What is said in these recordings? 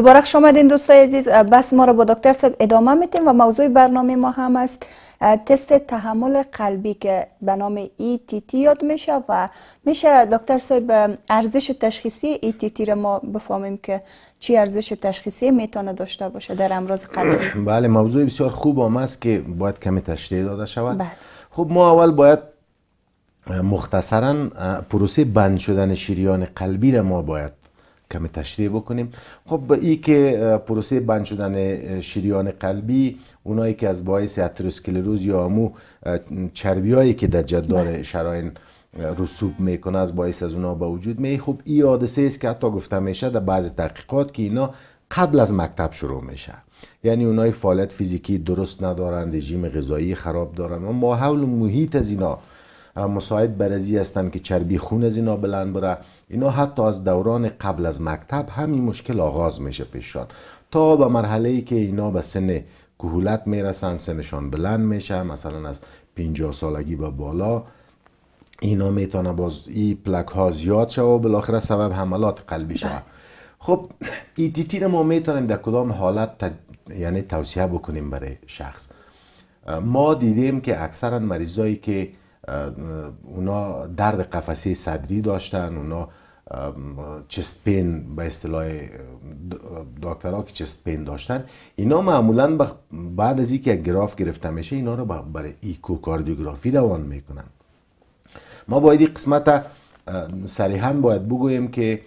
دوباره خوش آمدین دوستای عزیز. بس ما رو با دکتر صاحب ادامه میتیم و موضوع برنامه ما هم است. تست تحمل قلبی که به نام ETT یاد میشه و میشه دکتر صاحب ارزش تشخیصی ETT رو ما بفهمیم که چی ارزش تشخیصی می‌تونه داشته باشه در امراض قلبی بله موضوع بسیار خوب هم است که باید کمی تشریح داده شود. بله. خب ما اول باید مختصرا پروسه بند شدن شریان قلبی را ما باید کمی تشریح بکنیم. خب ای که پروسه بند شدن شریان قلبی اونایی که از باعث اتروسکلروز یا امو چربیایی که در جدار بله. شراین رسوب می‌کنه از باعث از اونا به وجود می خب این حادثه است که حتی گفته میشه در بعض تحقیقات که اینا قبل از مکتب شروع میشه. یعنی اونای فعالیت فیزیکی درست ندارن رژیم غذایی خراب دارن و ما حول محیط از اینا مساعد برزی هستن که چربی خون از اینا بلند بره. اینا حتی از دوران قبل از مکتب همین مشکل آغاز میشه پیشان تا به مرحله ای که اینا به سن کهولت می‌رسن سنشان بلند میشه مثلا از 50 سالگی به بالا اینا می‌تونه باز ای پلک ها زیاد شوه و بالاخره سبب حملات قلبی شوه خب ای ما می‌تونیم در کدام حالت یعنی توصیه بکنیم برای شخص؟ ما دیدیم که اکثرا مریضایی که اونا درد قفسه صدری داشتن اونا چست پین به اصطلاح دکترها که چست پین داشتن اینا معمولا بعد از اینکه گراف گرفته میشه اینا رو برای ایکوکاردیوگرافی روان می‌کنن. ما باید این قسمت صریحا باید بگوییم که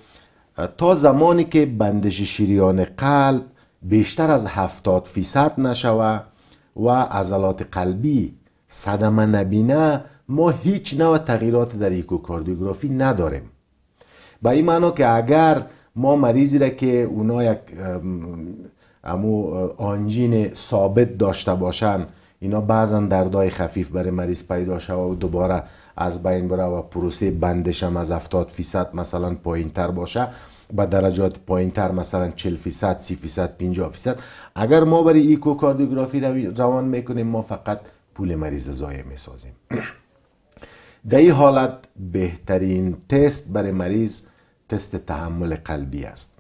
تا زمانی که بندش شریان قلب بیشتر از هفتاد فیصد نشوه و عضلات قلبی صدمه نبینه ما هیچ نوع تغییرات در ایکوکاردیوگرافی نداریم. به این معنا که اگر ما مریضی را که اونا یک امو آنجین ثابت داشته باشن اینا بعضا دردای خفیف برای مریض پیدا شود و دوباره از بین بره و پروسه بندش از 70 فیصد مثلا پایین تر باشه با درجات پایین تر مثلا 40 فیصد 30 فیصد 50 فیصد. اگر ما برای echocardiography روان می‌کنیم ما فقط پول مریض ضایع می‌سازیم. در این حالت بهترین تست برای مریض تست تحمل قلبی است.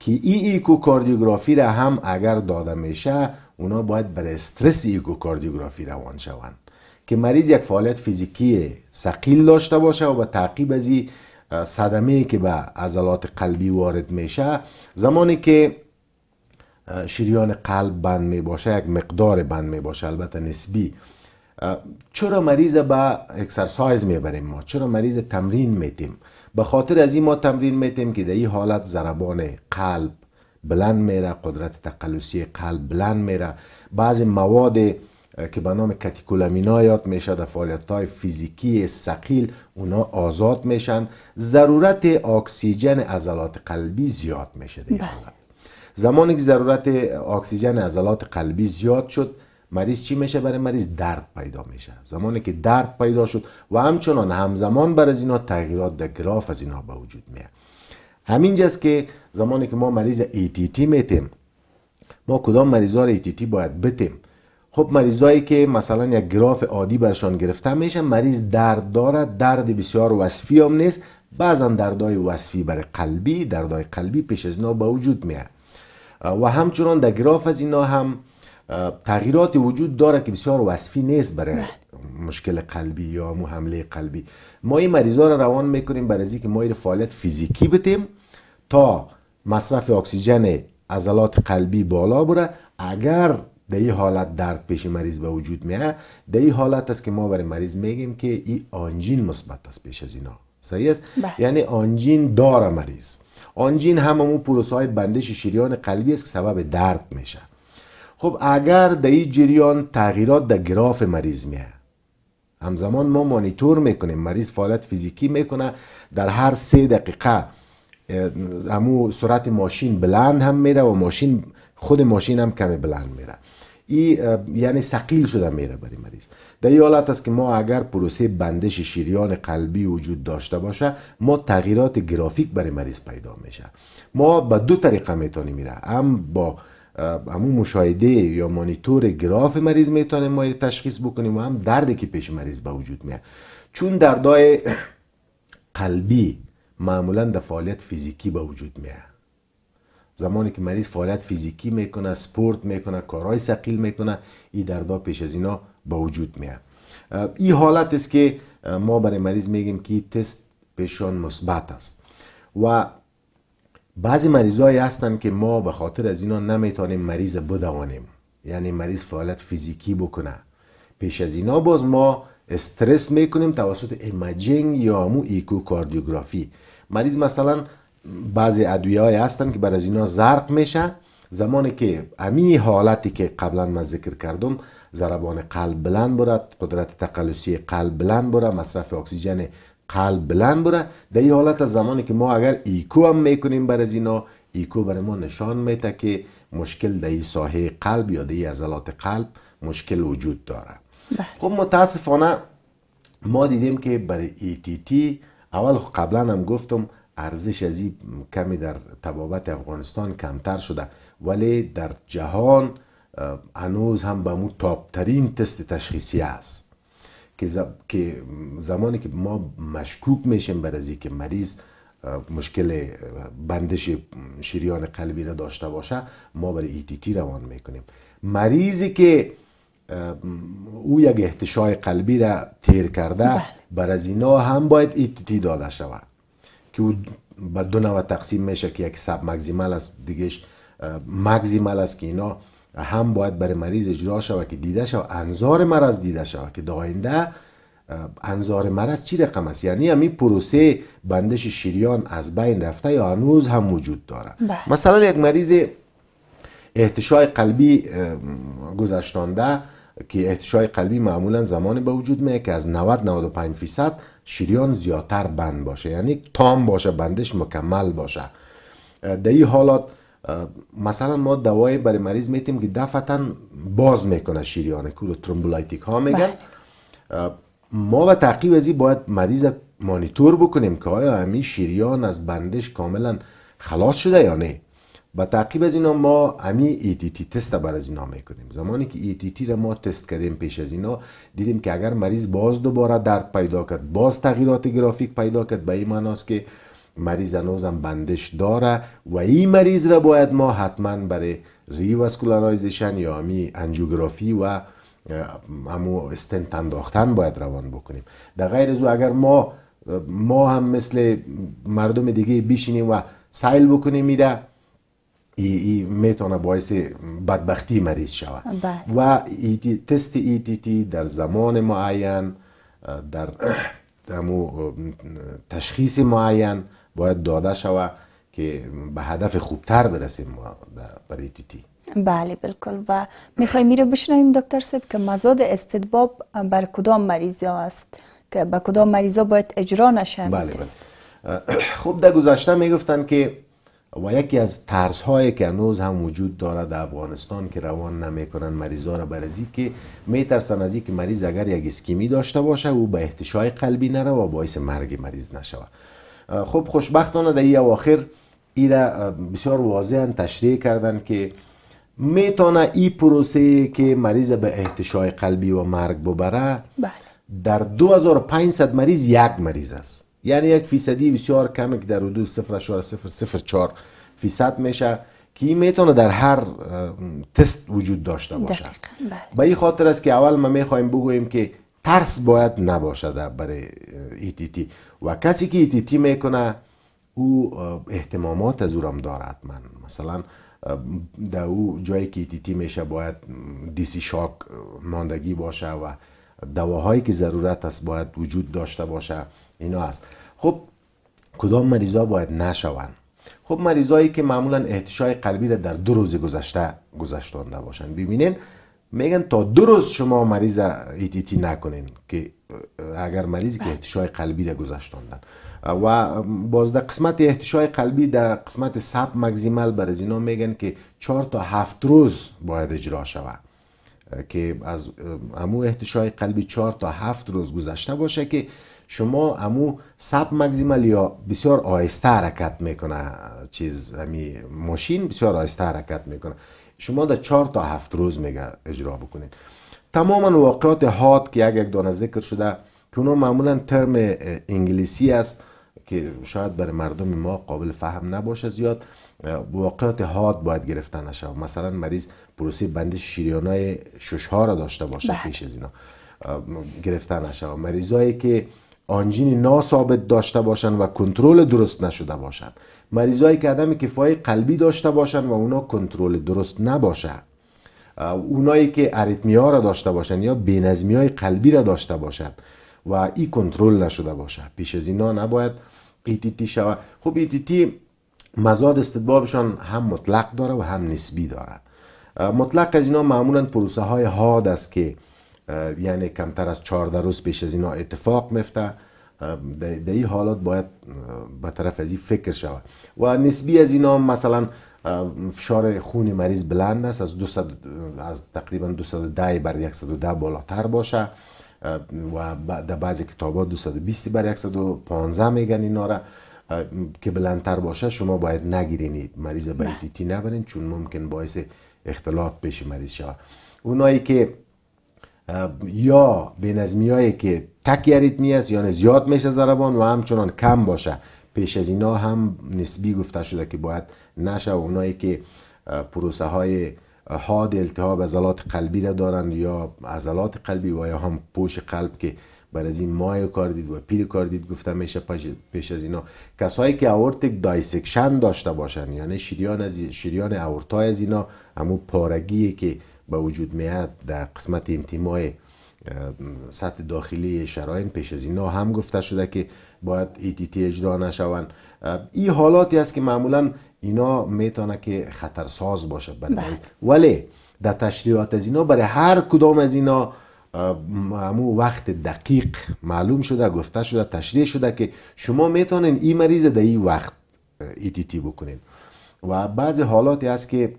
که ای echocardiography را هم اگر داده میشه اونا باید برای stress echocardiography روان شوند. که مریض یک فعالیت فیزیکی ثقیل داشته باشه و به تعقیب از این صدمه که به عضلات قلبی وارد میشه زمانی که شریان قلب بند می باشه یک مقدار بند می باشه البته نسبی چرا مریض به اکسرسایز می‌بریم ما؟ چرا مریض تمرین میتیم؟ به خاطر از این ما تمرین میتیم که در این حالت ضربان قلب بلند میره قدرت تقلصی قلب بلند میره. بعضی مواد که به نام کتیکولامینایات یاد میشه در فعالیت های فیزیکی سقیل اونا آزاد میشن. ضرورت اکسیژن عضلات قلبی زیاد میشه در بله. حالت. زمانی که ضرورت اکسیژن عضلات قلبی زیاد شد مریض چی میشه؟ برای مریض درد پیدا میشه. زمانی که درد پیدا شد و همچنان همزمان بر از اینا تغییرات در گراف از اینا به وجود میاد. همینجاست که زمانی که ما مریض ETT میتیم ما کدام مریضا رو باید بتیم؟ خب مریضایی که مثلا یک گراف عادی برشان گرفته میشه مریض درد دارد درد بسیار وصفی هم نیست. بعضا دردای وصفی برای قلبی دردای قلبی پیش از اینا به وجود میاد. و همچنان در گراف از اینا هم تغییرات وجود داره که بسیار وصفی نیست برای بله. مشکل قلبی یا مو حمله قلبی. ما این مریضا رو روان می‌کنیم برای که ما فعالیت فیزیکی بتیم تا مصرف اکسیژن عضلات قلبی بالا بره. اگر در این حالت درد پیش مریض به وجود میاد در این حالت است که ما برای مریض میگیم که این آنجین مثبت است پیش از اینا. صحیح است؟ بله. یعنی آنجین داره مریض. آنجین هممون پروسه های بندش شریان قلبی است که سبب درد میشه. خب اگر در این جریان تغییرات در گراف مریض میه. همزمان ما مانیتور می‌کنیم مریض فعالیت فیزیکی می‌کنه در هر سه دقیقه همو سرعت ماشین بلند هم میره و ماشین خود ماشین هم کمی بلند میره. ای یعنی سقیل شده میره برای مریض. در این حالت است که ما اگر پروسه بندش شریان قلبی وجود داشته باشه ما تغییرات گرافیک برای مریض پیدا میشه. ما به دو طریقه می‌تونیم میره. هم با همون مشاهده یا مانیتور گراف مریض می‌تونیم ما تشخیص بکنیم و هم دردی که پیش مریض به وجود میاد. چون دردای قلبی معمولا در فعالیت فیزیکی به وجود میاد. زمانی که مریض فعالیت فیزیکی می‌کنه سپورت می‌کنه کارهای ثقیل می‌کنه این دردا پیش از اینا به وجود میاد. این حالت است که ما برای مریض میگیم که تست پیشان مثبت است. و بعضی مریض هایی هستن که ما به خاطر از اینا نمی‌تونیم مریض بدوانیم. یعنی مریض فعالیت فیزیکی بکنه. پیش از اینا باز ما استرس می‌کنیم توسط imaging یا همو echocardiography مریض مثلا بعضی ادویه های هستن که بر از اینا زرق میشه. زمانی که امی حالتی که قبلا من ذکر کردم ضربان قلب بلند برد قدرت تقلصی قلب بلند برد مصرف اکسیژن قلب بلند برد در این حالت از زمانی که ما اگر ایکو هم می‌کنیم بر از اینا ایکو برای ما نشان میده که مشکل در این ساحه قلب یا در عضلات قلب مشکل وجود داره. بله. خب متاسفانه ما دیدیم که برای ETT اول قبلا هم گفتم ارزش از این کمی در طبابت افغانستان کمتر شده ولی در جهان هنوز هم به مو ترین تست تشخیصی است. که, که زمانی که ما مشکوک میشیم بر از که مریض مشکل بندش شریان قلبی را داشته باشه ما برای ایتیتی روان می‌کنیم مریضی که او یک احتشای قلبی را تیر کرده بله. بر از اینا هم باید ایتیتی داده شود که او به دو نوع تقسیم میشه که یک سب مگزیمال است دیگهش مگزیمال است که اینا هم باید برای مریض اجرا شود که دیده شود. انظار مرض دیده شود که داینده انظار مرض چی رقم است؟ یعنی همین پروسه بندش شریان از بین رفته یا هنوز هم وجود داره؟ بله. مثلا یک مریض احتشای قلبی گذشتانده که احتشای قلبی معمولا زمانی به وجود میه که از 90 95 فیصد شریان زیادتر بند باشه. یعنی تام باشه بندش مکمل باشه. در این حالات مثلا ما دوای برای مریض میتیم که دفعتا باز می‌کنه شریان کور thrombolytic ها میگن. بله. ما و تعقیب از باید مریض مانیتور بکنیم که آیا همین شریان از بندش کاملا خلاص شده یا نه. با تعقیب از اینا ما ETT تست بر از اینا می‌کنیم. زمانی که ETT را ما تست کردیم پیش از اینا دیدیم که اگر مریض باز دوباره درد پیدا کرد باز تغییرات گرافیک پیدا کرد به این معناست که مریض هنوزم بندش داره و این مریض را باید ما حتما برای revascularization یا امی انجیوگرافی و همو استنت انداختن باید روان بکنیم در غیر از اگر ما ما هم مثل مردم دیگه بیشینیم و سیل بکنیم میده ای, ای می‌تونه باعث بدبختی مریض شود بله. و ای تست ای تی تی در زمان معین در دمو تشخیص معین باید داده شود که به هدف خوبتر برسیم برای تی تی. بله بالکل و می‌خوای میره بشنویم دکتر سب که مزاد استدباب بر کدام مریضی است؟ که به کدام مریضا باید اجرا نشه؟ بله بله. خب در گذشته می‌گفتن که و یکی از ترس هایی که هنوز هم وجود داره در افغانستان که روان نمی‌کنن مریضا را برزی که میترسن از که مریض اگر یک اسکیمی داشته باشه او به احتشای قلبی نره و باعث مرگ مریض نشوه. خب خوشبختانه در این اواخر ای را بسیار واضحا تشریح کردن که می‌تونه ای پروسه که مریض به احتشای قلبی و مرگ ببره بله. در 2500 مریض یک مریض است یعنی یک فیصدی بسیار کمی که در حدود 0.004 فیصد میشه که این می‌تونه در هر تست وجود داشته باشه بله. به این خاطر است که اول ما می‌خوایم بگوییم که ترس باید نباشه برای ETT و کسی که ETT می‌کنه او اهتمامات از او دارد. من مثلا در او جایی که ETT میشه باید DC shock ماندگی باشه و دواهایی که ضرورت است باید وجود داشته باشه. اینا هست خب کدام مریضا باید نشوند؟ خب مریضایی که معمولا احتشای قلبی را در دو روز گذشته گذشتانده باشن ببینین میگن تا دو روز شما مریض ایتیتی نکنین که اگر مریضی که احتشای قلبی را گذشتاندن. و باز در قسمت احتشای قلبی در قسمت سب مگزیمل بر از اینا میگن که چهار تا هفت روز باید اجرا شود. که از امو احتشای قلبی چهار تا هفت روز گذشته باشه که شما امو سب مگزیمل یا بسیار آهسته حرکت می‌کنه. چیز همی ماشین بسیار آهسته حرکت می‌کنه. شما در چهار تا هفت روز میگه اجرا بکنید تماما واقعات هات که یک یک دانه ذکر شده که اونا معمولا ترم انگلیسی است که شاید برای مردم ما قابل فهم نباشه زیاد. واقعات حاد باید گرفته نشه. مثلا مریض پروسه بندش شریانای ششها را داشته باشه بله. پیش از اینا. گرفته نشه. مریضایی که آنژین ناثابت داشته باشن و کنترل درست نشده باشن. مریضایی که عدم کفای قلبی داشته باشن و اونا کنترل درست نباشه. اونایی که اریتمی ها را داشته باشن یا بینظمی های قلبی را داشته باشن و این کنترل نشده باشه. پیش از اینا نباید ETT شود خب ETT مزاد استدبابشان هم مطلق داره و هم نسبی داره. مطلق از اینا معمولا پروسه های حاد است که یعنی کمتر از 14 روز پیش از اینا اتفاق میفته. در این حالات باید به طرف از این فکر شود. و نسبی از اینا مثلا فشار خون مریض بلند است از 200 از تقریبا 210 بر 110 بالاتر باشه. و در بعضی کتابات 220 بر 115 میگن اینا را. که بلندتر باشه شما باید نگیرین مریض به ایتیتی نبرین چون ممکن باعث اختلاط پیش مریض شود. اونایی که یا نظمی هایی که تک اریتمی است یا زیاد میشه ضربان و همچنان کم باشه. پیش از اینا هم نسبی گفته شده که باید نشه اونایی که پروسه های حاد التهاب عضلات قلبی را دارند یا عضلات قلبی و یا هم پوش قلب که بر از این میوکاردیت و پریکاردیت گفته میشه پیش از اینا. کسایی که aortic dissection داشته باشن یعنی شریان از شریان اورتای از اینا همون پارگی که به وجود میاد در قسمت intima ی سطح داخلی شراین پیش از اینا هم گفته شده که باید ETT اجرا نشوند. این حالاتی است که معمولا اینا می‌تونه که خطرساز باشه برای بله. ولی در تشریعات از اینا برای هر کدام از اینا همو وقت دقیق معلوم شده گفته شده تشریح شده که شما می‌تونین این مریض در این وقت ایتیتی بکنین. و بعضی حالاتی هست که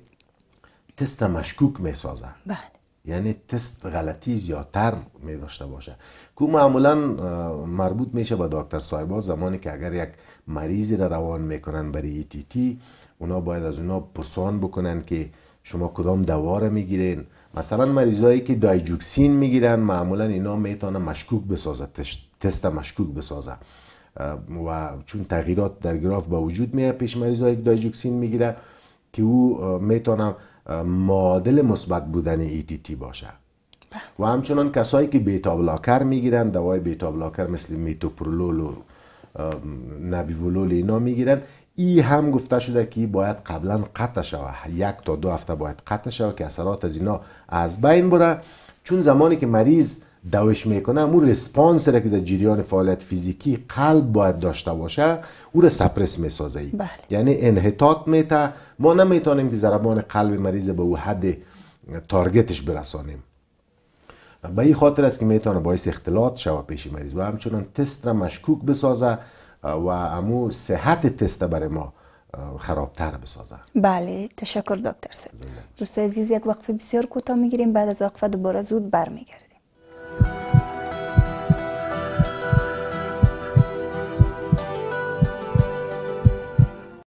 تست مشکوک می‌سازه بله. یعنی تست غلطی زیادتر می داشته باشه. که معمولا مربوط میشه به دکتر صاحبا زمانی که اگر یک مریضی را روان می‌کنن برای تی تی اونا باید از اونا پرسان بکنن که شما کدام دوا را می‌گیرین. مثلا مریضایی که دایجوکسین می‌گیرن معمولا اینا می‌تونه مشکوک بسازه تست مشکوک بسازه. و چون تغییرات در گراف به وجود میاد پیش مریضایی که دایجوکسین می‌گیره که او می‌تونه معادل مثبت بودن ایتیتی باشه. و همچنان کسایی که بیتا بلاکر می‌گیرن دوای بیتا بلاکر مثل میتوپرولول و نبیولول اینا می‌گیرن ای هم گفته شده که باید قبلا قطع شود. یک تا دو هفته باید قطع شود که اثرات از اینا از بین بره. چون زمانی که مریض دوش می‌کنه اون رسپانس را که در جریان فعالیت فیزیکی قلب باید داشته باشه او را سپرس می‌سازه. ای بله. یعنی انحطاط میته. ما نمی‌تونیم که ضربان قلب مریض به او حد تارگتش برسانیم. به این خاطر است که می‌تونه باعث اختلاط شود پیش مریض و همچنان تست را مشکوک بسازه و امو صحت تست برای ما خرابتر بسازه. بله تشکر دکتر سید دوست عزیز یک وقفه بسیار کوتاه می‌گیریم. بعد از وقفه دوباره زود برمیگردیم.